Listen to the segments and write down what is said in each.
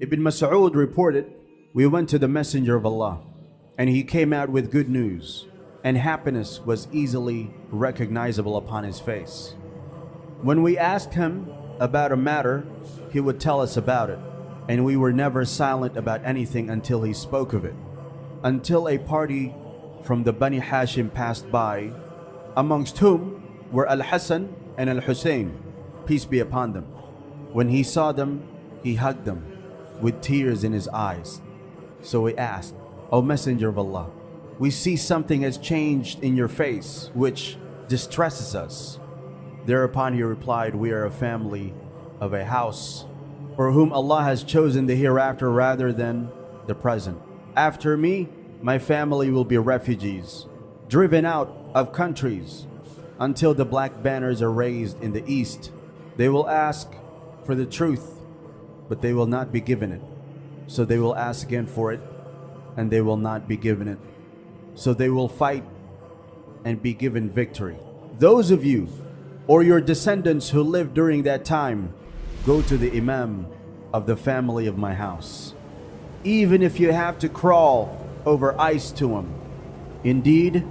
Ibn Mas'ud reported, We went to the Messenger of Allah, and he came out with good news, and happiness was easily recognizable upon his face. When we asked him about a matter, he would tell us about it, and we were never silent about anything until he spoke of it. Until a party from the Bani Hashim passed by, amongst whom were Al Hassan and Al Hussein, peace be upon them. When he saw them, he hugged them with tears in his eyes. So he asked, O Messenger of Allah, we see something has changed in your face which distresses us. Thereupon he replied, We are a family of a house for whom Allah has chosen the hereafter rather than the present. After me, my family will be refugees, driven out of countries until the black banners are raised in the east. They will ask for the truth, but they will not be given it. So they will ask again for it, and they will not be given it. So they will fight and be given victory. Those of you or your descendants who lived during that time, go to the Imam of the family of my house. Even if you have to crawl over ice to him. Indeed,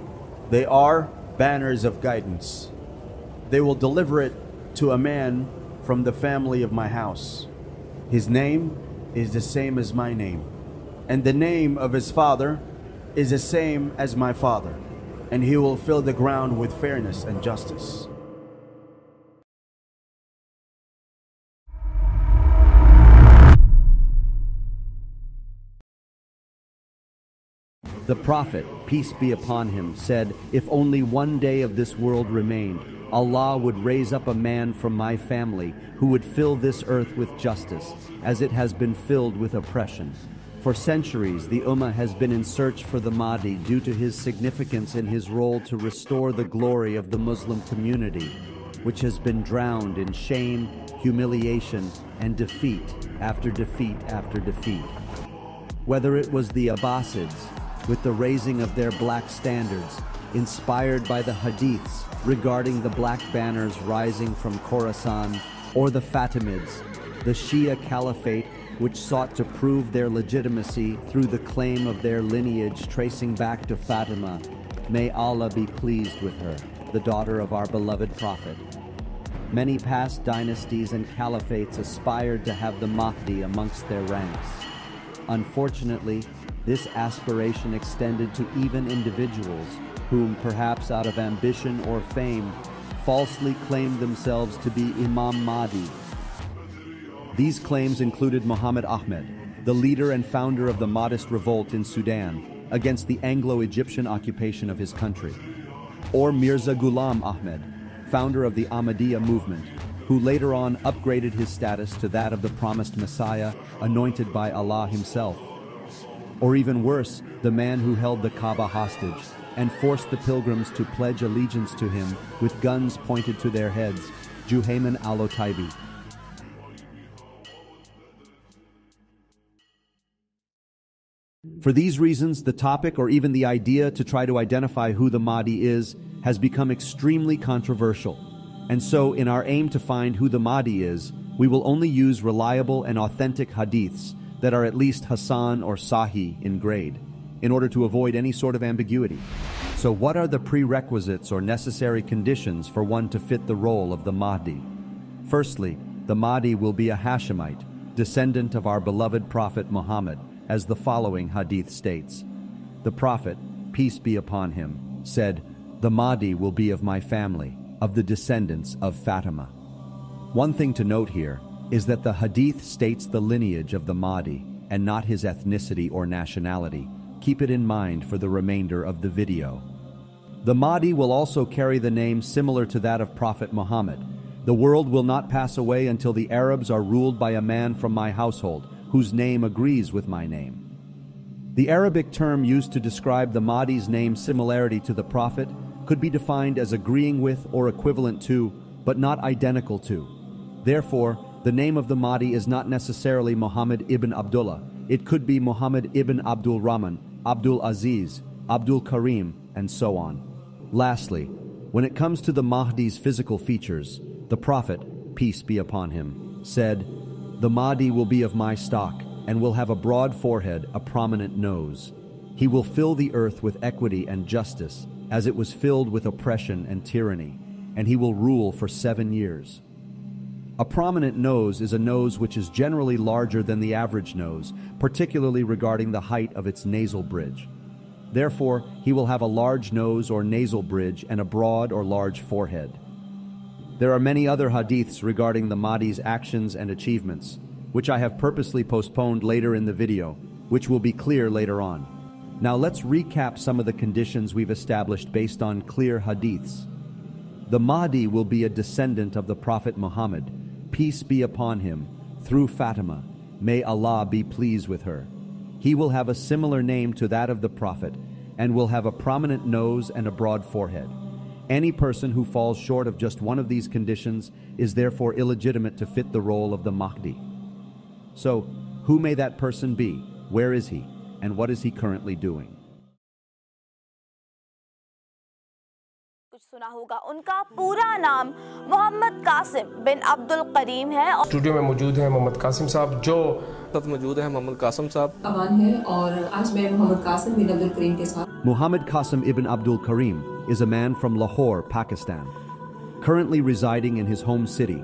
they are banners of guidance. They will deliver it to a man from the family of my house. His name is the same as my name, and the name of his father is the same as my father, and he will fill the ground with fairness and justice. The Prophet, peace be upon him, said, If only one day of this world remained, Allah would raise up a man from my family who would fill this earth with justice, as it has been filled with oppression. For centuries, the Ummah has been in search for the Mahdi due to his significance in his role to restore the glory of the Muslim community, which has been drowned in shame, humiliation, and defeat after defeat after defeat. Whether it was the Abbasids, with the raising of their black standards, inspired by the hadiths regarding the black banners rising from Khorasan, or the Fatimids, the Shia Caliphate which sought to prove their legitimacy through the claim of their lineage tracing back to Fatima. May Allah be pleased with her, the daughter of our beloved Prophet. Many past dynasties and caliphates aspired to have the Mahdi amongst their ranks. Unfortunately, this aspiration extended to even individuals whom, perhaps out of ambition or fame, falsely claimed themselves to be Imam Mahdi. These claims included Muhammad Ahmed, the leader and founder of the Mahdist revolt in Sudan against the Anglo-Egyptian occupation of his country, or Mirza Ghulam Ahmed, founder of the Ahmadiyya movement, who later on upgraded his status to that of the promised Messiah anointed by Allah himself. Or even worse, the man who held the Kaaba hostage and forced the pilgrims to pledge allegiance to him with guns pointed to their heads, Juhayman al-Otaibi. For these reasons, the topic or even the idea to try to identify who the Mahdi is has become extremely controversial. And so, in our aim to find who the Mahdi is, we will only use reliable and authentic hadiths that are at least Hasan or Sahih in grade, in order to avoid any sort of ambiguity. So, what are the prerequisites or necessary conditions for one to fit the role of the Mahdi? Firstly, the Mahdi will be a Hashemite, descendant of our beloved Prophet Muhammad, as the following hadith states The Prophet, peace be upon him, said, The Mahdi will be of my family, of the descendants of Fatima. One thing to note here is that the hadith states the lineage of the Mahdi and not his ethnicity or nationality. Keep it in mind for the remainder of the video. The Mahdi will also carry the name similar to that of Prophet Muhammad. The world will not pass away until the Arabs are ruled by a man from my household, whose name agrees with my name. The Arabic term used to describe the Mahdi's name similarity to the Prophet could be defined as agreeing with or equivalent to, but not identical to. Therefore, the name of the Mahdi is not necessarily Muhammad ibn Abdullah. It could be Muhammad ibn Abdul Rahman, Abdul Aziz, Abdul Karim, and so on. Lastly, when it comes to the Mahdi's physical features, the Prophet, peace be upon him, said, The Mahdi will be of my stock, and will have a broad forehead, a prominent nose. He will fill the earth with equity and justice, as it was filled with oppression and tyranny, and he will rule for seven years. A prominent nose is a nose which is generally larger than the average nose, particularly regarding the height of its nasal bridge. Therefore, he will have a large nose or nasal bridge and a broad or large forehead. There are many other hadiths regarding the Mahdi's actions and achievements, which I have purposely postponed later in the video, which will be clear later on. Now let's recap some of the conditions we've established based on clear hadiths. The Mahdi will be a descendant of the Prophet Muhammad, peace be upon him, through Fatima. May Allah be pleased with her. He will have a similar name to that of the Prophet and will have a prominent nose and a broad forehead. Any person who falls short of just one of these conditions is therefore illegitimate to fit the role of the Mahdi. So, who may that person be? Where is he? And what is he currently doing? सुना होगा उनका पूरा नाम मोहम्मद कासिम बिन अब्दुल करीम है और studio में मौजूद हैं मोहम्मद कासिम साहब जो साथ मौजूद है मोहम्मद कासम साहब अवान है और आज मैं मोहम्मद कासिम बिन अब्दुल करीम के साथ Muhammad Qasim ibn Abdul Karim is a man from Lahore, Pakistan. Currently residing in his home city,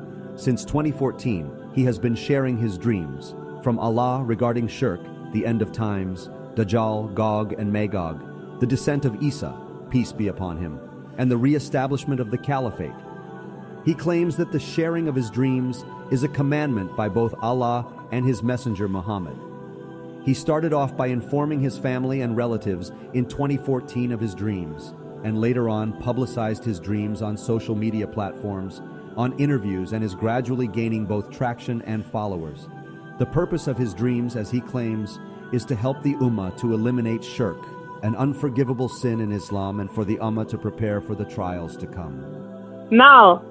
since 2014, he has been sharing his dreams from Allah regarding Shirk, the end of times, Dajjal, Gog, and Magog, the descent of Isa, peace be upon him, and the re-establishment of the caliphate. He claims that the sharing of his dreams is a commandment by both Allah and his messenger Muhammad. He started off by informing his family and relatives in 2014 of his dreams, and later on publicized his dreams on social media platforms, on interviews, and is gradually gaining both traction and followers. The purpose of his dreams, as he claims, is to help the Ummah to eliminate shirk, an unforgivable sin in Islam and for the Ummah to prepare for the trials to come. Now,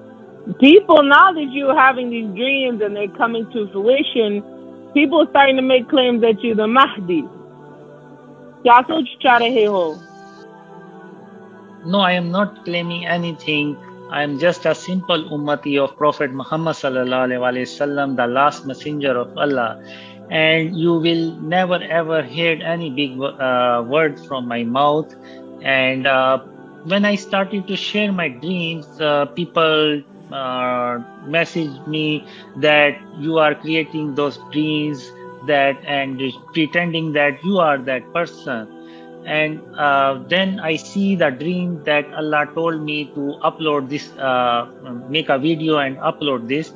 people, now that you're having these dreams and they're coming to fruition, people are starting to make claims that you're the Mahdi. Y'all so try to hear No, I am not claiming anything. I am just a simple ummati of Prophet Muhammad sallallahu the last messenger of Allah. And you will never ever hear any big uh, word from my mouth. And uh, when I started to share my dreams, uh, people uh, messaged me that you are creating those dreams that and pretending that you are that person and uh, then i see the dream that allah told me to upload this uh, make a video and upload this.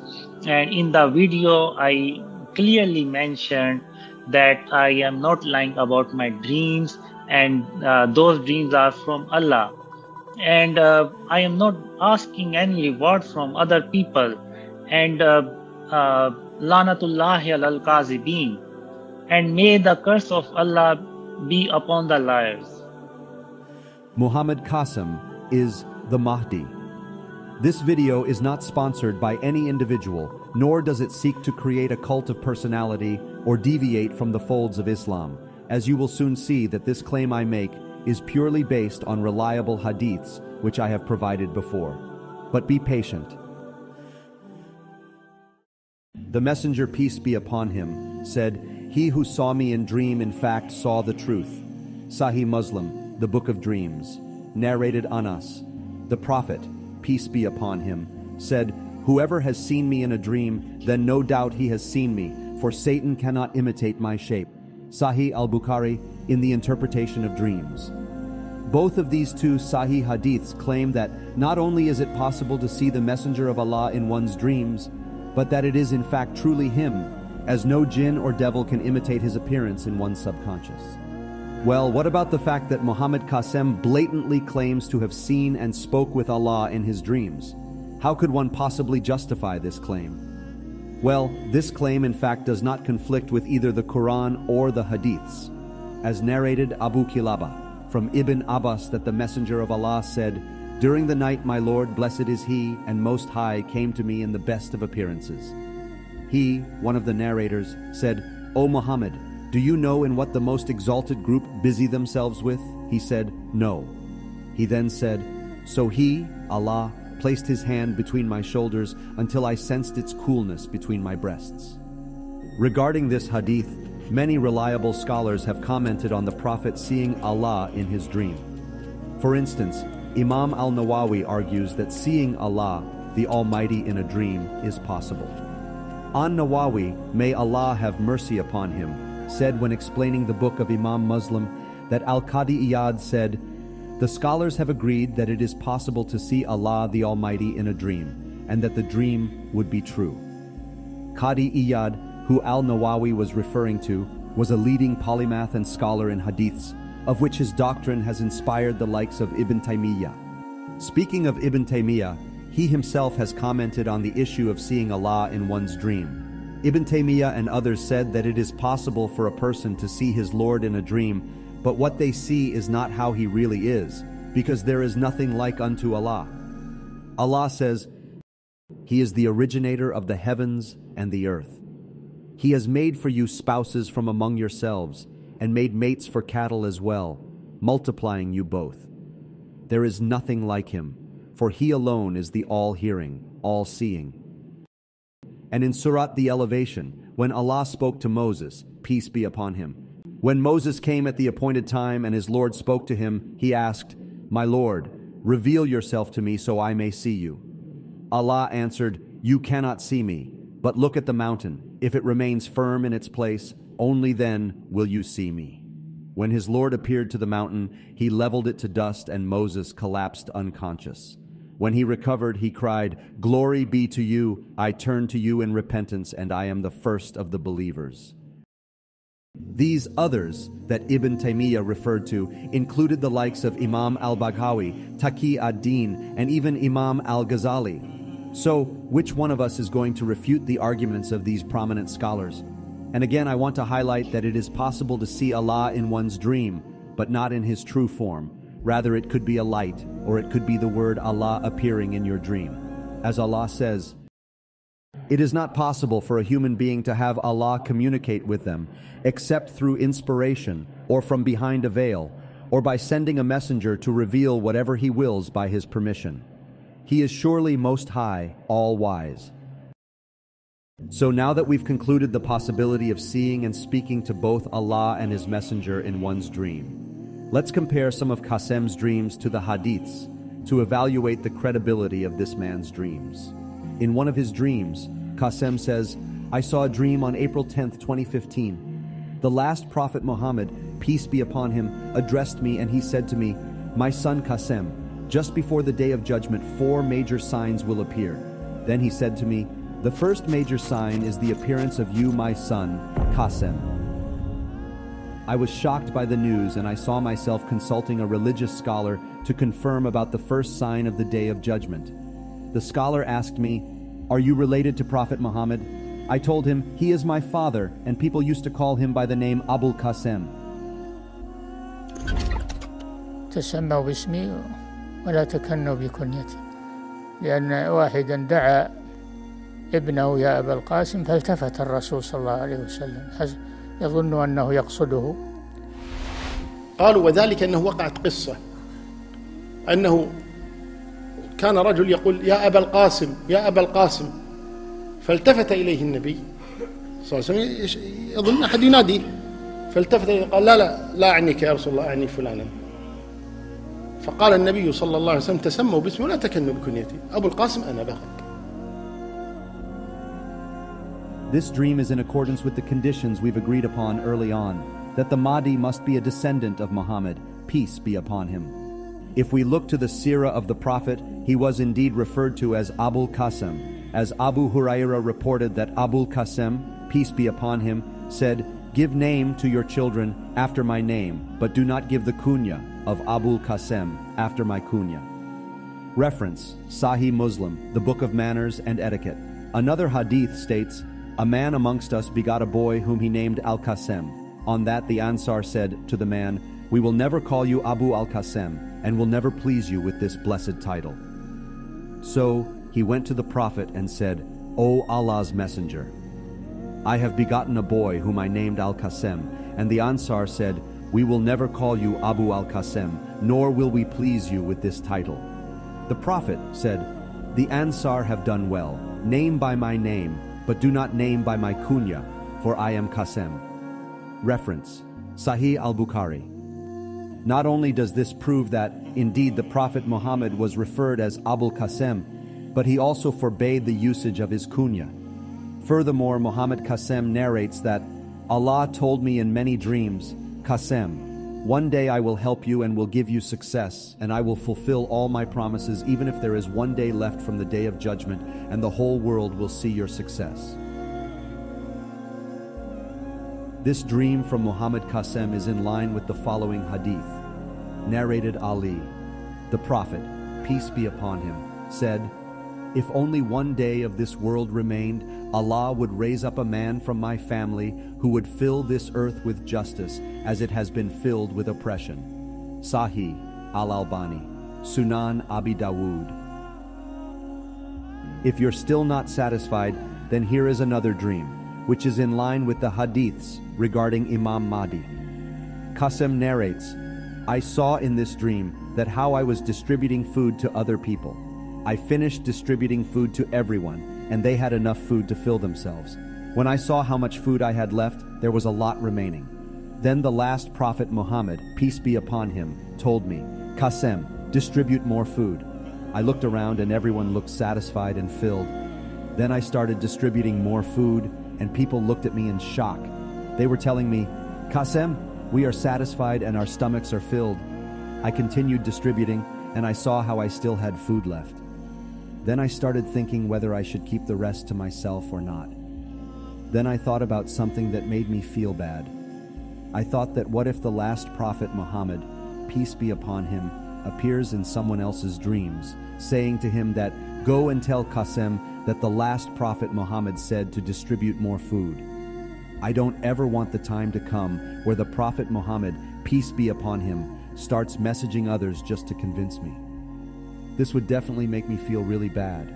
And in the video i clearly mentioned that i am not lying about my dreams. And uh, those dreams are from allah. And uh, i am not asking any reward from other people. And uh, uh, lanatullahi al kazibin. And may the curse of allah be upon the liars. Muhammad Qasim is the Mahdi. This video is not sponsored by any individual, nor does it seek to create a cult of personality or deviate from the folds of Islam, as you will soon see that this claim I make is purely based on reliable hadiths which I have provided before. But be patient. The Messenger, peace be upon him, said, He who saw me in dream, in fact, saw the truth. Sahih Muslim, the Book of Dreams, narrated Anas. The Prophet, peace be upon him, said, Whoever has seen me in a dream, then no doubt he has seen me, for Satan cannot imitate my shape. Sahih al Bukhari, in the interpretation of dreams. Both of these two Sahih hadiths claim that not only is it possible to see the Messenger of Allah in one's dreams, but that it is in fact truly him, as no jinn or devil can imitate his appearance in one's subconscious. Well, what about the fact that Muhammad Qasim blatantly claims to have seen and spoke with Allah in his dreams? How could one possibly justify this claim? Well, this claim in fact does not conflict with either the Quran or the Hadiths. As narrated Abu Kilaba from Ibn Abbas that the Messenger of Allah said, During the night my Lord, blessed is He and Most High, came to me in the best of appearances. He, one of the narrators, said, O Muhammad, do you know in what the most exalted group busy themselves with? He said, No. He then said, So he, Allah, placed his hand between my shoulders until I sensed its coolness between my breasts. Regarding this hadith, Many reliable scholars have commented on the Prophet seeing Allah in his dream. For instance, Imam al Nawawi argues that seeing Allah, the Almighty, in a dream is possible. An Nawawi, may Allah have mercy upon him, said when explaining the book of Imam Muslim that Al Qadi Iyad said, The scholars have agreed that it is possible to see Allah the Almighty in a dream, and that the dream would be true. Qadi Iyad, who Al Nawawi was referring to, was a leading polymath and scholar in hadiths, of which his doctrine has inspired the likes of Ibn Taymiyyah. Speaking of Ibn Taymiyyah, he himself has commented on the issue of seeing Allah in one's dream. Ibn Taymiyyah and others said that it is possible for a person to see his Lord in a dream, but what they see is not how he really is, because there is nothing like unto Allah. Allah says, He is the originator of the heavens and the earth. He has made for you spouses from among yourselves, and made mates for cattle as well, multiplying you both. There is nothing like him, for he alone is the all hearing, all seeing. And in Surat the Elevation, when Allah spoke to Moses, peace be upon him, when Moses came at the appointed time and his Lord spoke to him, he asked, My Lord, reveal yourself to me so I may see you. Allah answered, You cannot see me, but look at the mountain. If it remains firm in its place, only then will you see me. When his Lord appeared to the mountain, he leveled it to dust, and Moses collapsed unconscious. When he recovered, he cried, Glory be to you, I turn to you in repentance, and I am the first of the believers. These others that Ibn Taymiyyah referred to included the likes of Imam al Baghawi, Taqi ad Din, and even Imam al Ghazali. So, which one of us is going to refute the arguments of these prominent scholars? And again, I want to highlight that it is possible to see Allah in one's dream, but not in his true form. Rather, it could be a light, or it could be the word Allah appearing in your dream. As Allah says, It is not possible for a human being to have Allah communicate with them except through inspiration, or from behind a veil, or by sending a messenger to reveal whatever He wills by His permission. He is surely most high, all wise. So now that we've concluded the possibility of seeing and speaking to both Allah and His Messenger in one's dream, Let's compare some of Qasim's dreams to the hadiths to evaluate the credibility of this man's dreams. In one of his dreams, Qasim says, I saw a dream on April 10, 2015. The last Prophet Muhammad, peace be upon him, addressed me and he said to me, My son Qasim, just before the day of judgment, four major signs will appear. Then he said to me, The first major sign is the appearance of you, my son, Qasim. I was shocked by the news and I saw myself consulting a religious scholar to confirm about the first sign of the day of judgment. The scholar asked me, Are you related to Prophet Muhammad? I told him, He is my father, and people used to call him by the name Abul Qasim. تسموا باسمي ولا تكنوا بكنيتي لأن واحدا دعا ابنه يا أبا القاسم فالتفت الرسول صلى الله عليه وسلم يظن أنه يقصده. قالوا وذلك أنه وقعت قصة. أنه كان رجل يقول يا أبا القاسم يا أبا القاسم. فالتفت إليه النبي صلى الله عليه وسلم. يظن أحد يناديه فالتفت إليه قال لا لا لا أعنيك يا رسول الله أعني فلانا. فقال النبي صلى الله عليه وسلم تسموا باسمه ولا تكنوا بكنيتي. أبو القاسم أنا بغك This dream is in accordance with the conditions we've agreed upon early on that the Mahdi must be a descendant of Muhammad, peace be upon him. If we look to the seerah of the Prophet, he was indeed referred to as Abul Qasim, as Abu Hurairah reported that Abul Qasim, peace be upon him, said, Give name to your children after my name, but do not give the kunya of Abul Qasim after my kunya. Reference Sahih Muslim, the Book of Manners and Etiquette. Another hadith states, a man amongst us begot a boy whom he named Al Qasem. On that the Ansar said to the man, We will never call you Abu Al Qasem, and will never please you with this blessed title. So he went to the Prophet and said, O Allah's Messenger, I have begotten a boy whom I named Al Qasem. And the Ansar said, We will never call you Abu Al Qasem, nor will we please you with this title. The Prophet said, The Ansar have done well. Name by my name, but do not name by my kunya, for I am Qasem. Reference Sahih al Bukhari. Not only does this prove that, indeed, the Prophet Muhammad was referred as Abul Qasim, but he also forbade the usage of his kunya. Furthermore, Muhammad Qasim narrates that Allah told me in many dreams, Qasim, one day I will help you and will give you success, and I will fulfill all my promises, even if there is one day left from the day of judgment, and the whole world will see your success. This dream from Muhammad Qasim is in line with the following hadith. Narrated Ali, the Prophet, peace be upon him, said, If only one day of this world remained, Allah would raise up a man from my family who would fill this earth with justice as it has been filled with oppression. Sahih Al Albani, Sunan Abi Dawood. If you're still not satisfied, then here is another dream, which is in line with the hadiths regarding Imam Mahdi. Qasim narrates, I saw in this dream that how I was distributing food to other people. I finished distributing food to everyone, and they had enough food to fill themselves. When I saw how much food I had left, there was a lot remaining. Then the last prophet Muhammad, peace be upon him, told me, Qasim, distribute more food. I looked around and everyone looked satisfied and filled. Then I started distributing more food, and people looked at me in shock. They were telling me, Qasim, we are satisfied and our stomachs are filled. I continued distributing, and I saw how I still had food left. Then I started thinking whether I should keep the rest to myself or not. Then I thought about something that made me feel bad. I thought that what if the last prophet Muhammad, peace be upon him, appears in someone else's dreams, saying to him that, Go and tell Qasim that the last prophet Muhammad said to distribute more food. I don't ever want the time to come where the prophet Muhammad, peace be upon him, starts messaging others just to convince me. This would definitely make me feel really bad.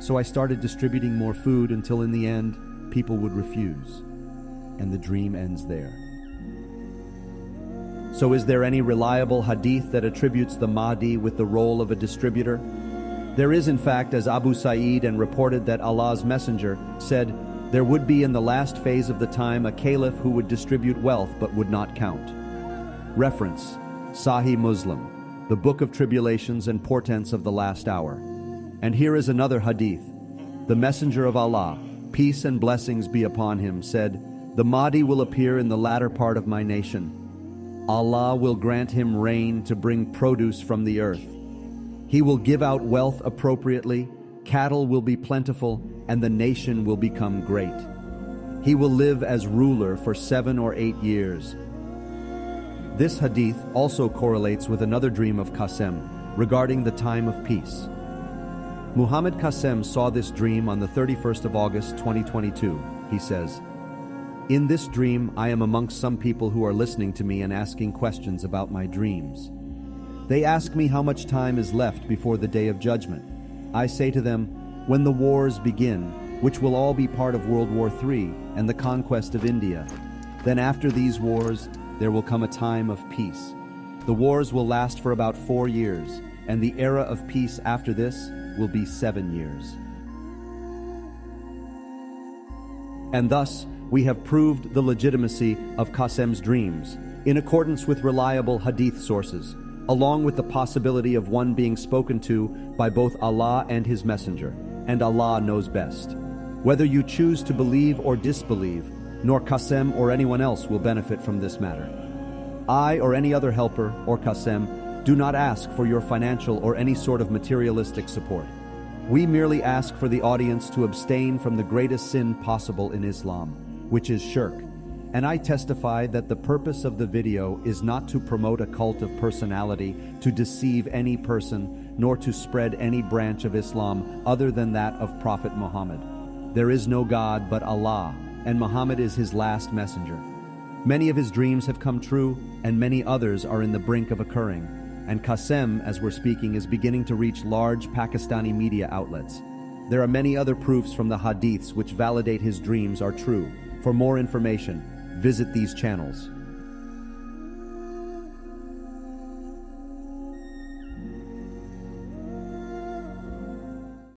So I started distributing more food until in the end, people would refuse. And the dream ends there. So, is there any reliable hadith that attributes the Mahdi with the role of a distributor? There is, in fact, as Abu Sa'id and reported that Allah's Messenger said, There would be in the last phase of the time a caliph who would distribute wealth but would not count. Reference Sahih Muslim, the Book of Tribulations and Portents of the Last Hour. And here is another hadith. The Messenger of Allah, peace and blessings be upon him, said, The Mahdi will appear in the latter part of my nation. Allah will grant him rain to bring produce from the earth. He will give out wealth appropriately, cattle will be plentiful, and the nation will become great. He will live as ruler for seven or eight years. This hadith also correlates with another dream of Qasim regarding the time of peace. Muhammad Qasim saw this dream on the 31st of August 2022. He says, In this dream, I am amongst some people who are listening to me and asking questions about my dreams. They ask me how much time is left before the day of judgment. I say to them, When the wars begin, which will all be part of World War III and the conquest of India, then after these wars, there will come a time of peace. The wars will last for about four years, and the era of peace after this will be seven years. And thus, we have proved the legitimacy of Qasim's dreams in accordance with reliable hadith sources, along with the possibility of one being spoken to by both Allah and His Messenger, and Allah knows best. Whether you choose to believe or disbelieve, nor Qasim or anyone else will benefit from this matter. I or any other helper or Qasim do not ask for your financial or any sort of materialistic support. We merely ask for the audience to abstain from the greatest sin possible in Islam, which is shirk. And I testify that the purpose of the video is not to promote a cult of personality, to deceive any person, nor to spread any branch of Islam other than that of Prophet Muhammad. There is no God but Allah, and Muhammad is his last messenger. Many of his dreams have come true, and many others are in the brink of occurring. And Qasim, as we're speaking, is beginning to reach large Pakistani media outlets. There are many other proofs from the hadiths which validate his dreams are true. For more information, visit these channels.